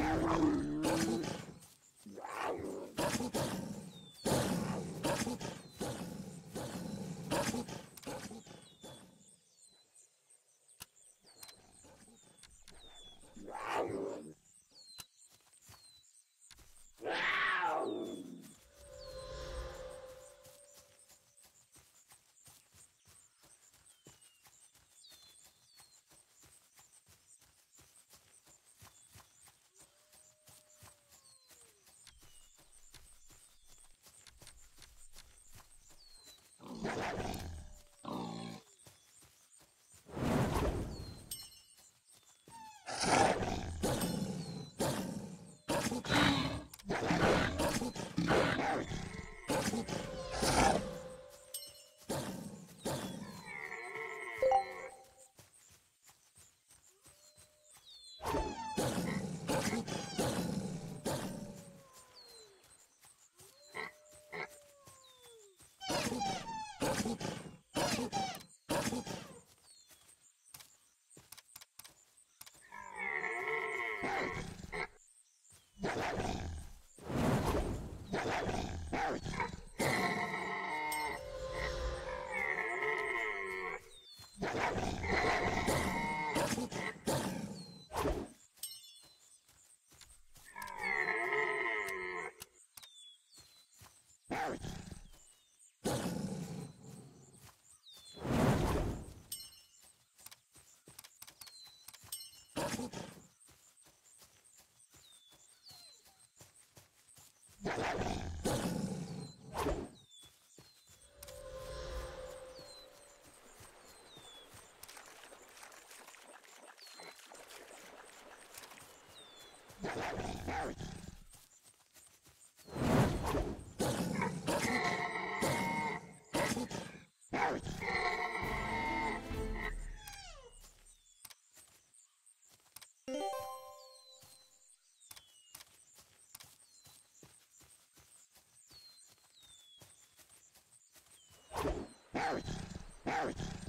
Thank you. Now you Harry.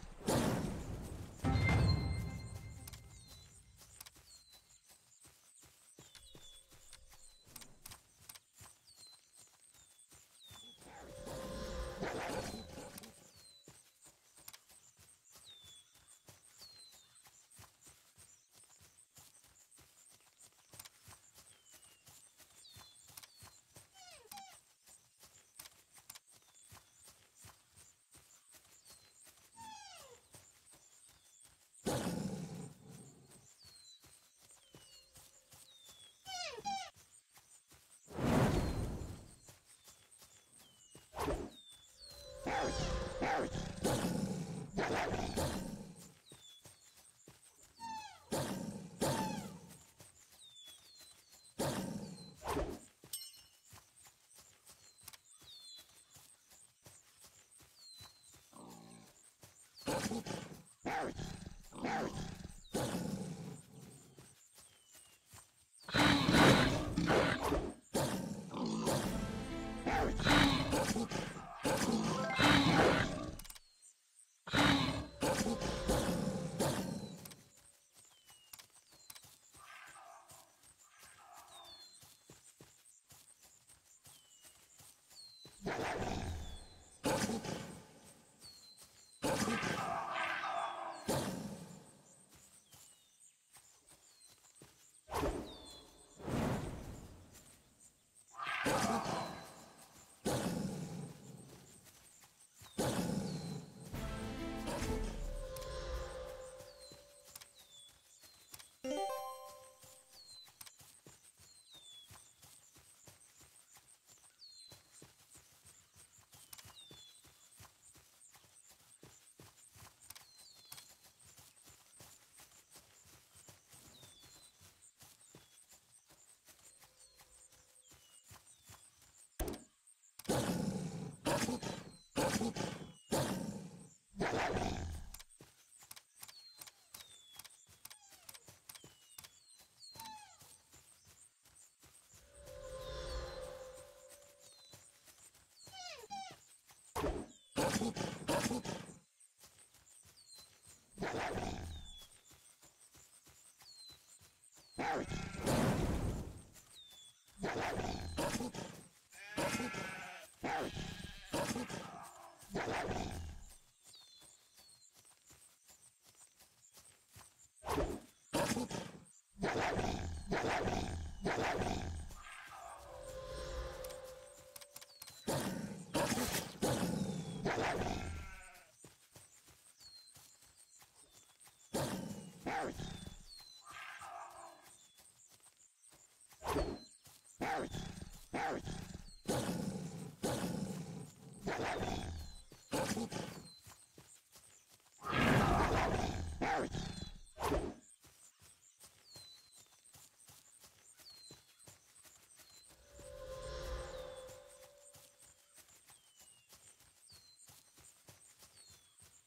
Mary! Mary! Yeah.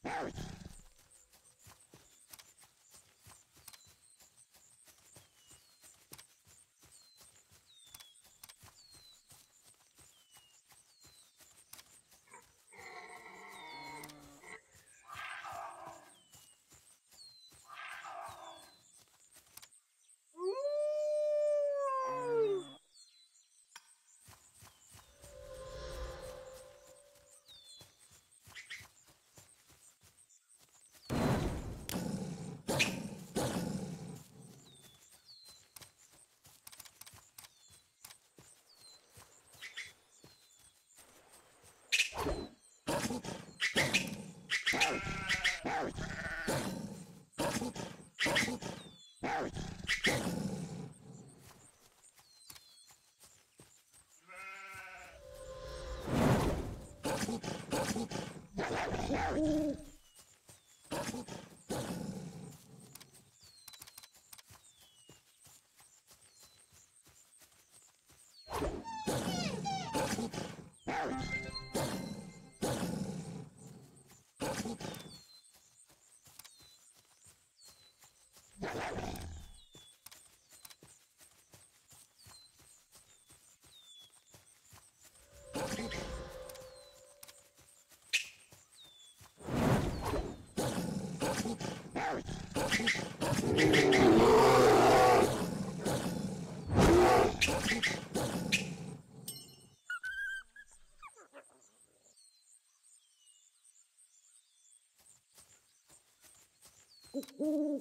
Earth! Oh, Ooh.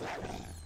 Thank you.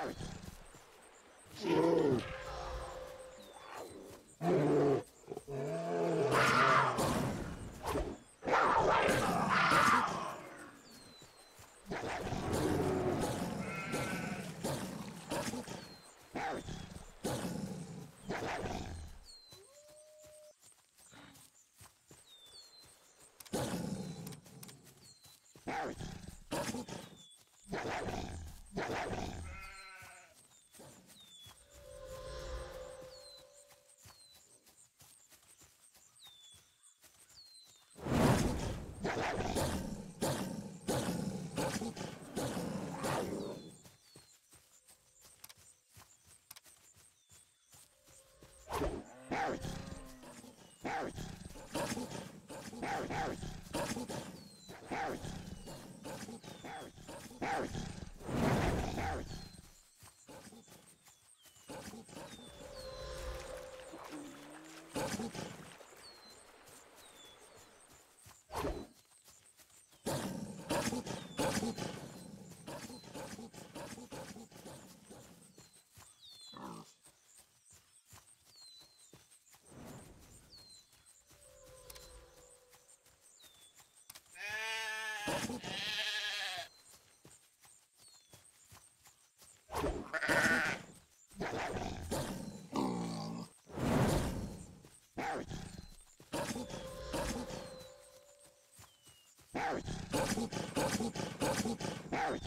Yeah. Harris. Harris. Barry.